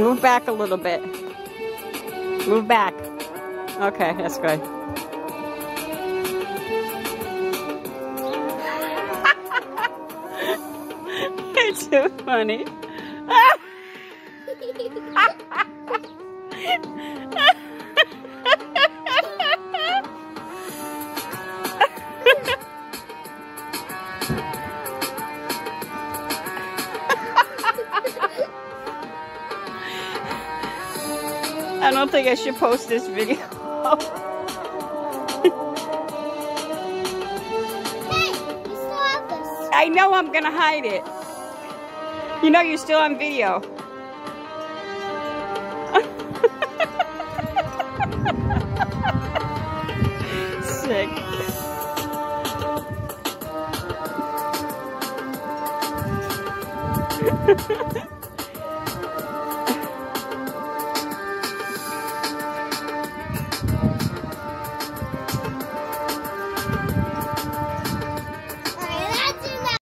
Move back a little bit. Move back. Okay, that's good. You're too funny. I don't think I should post this video. Hey, you still have this. I know I'm gonna hide it. You know you're still on video. Sick.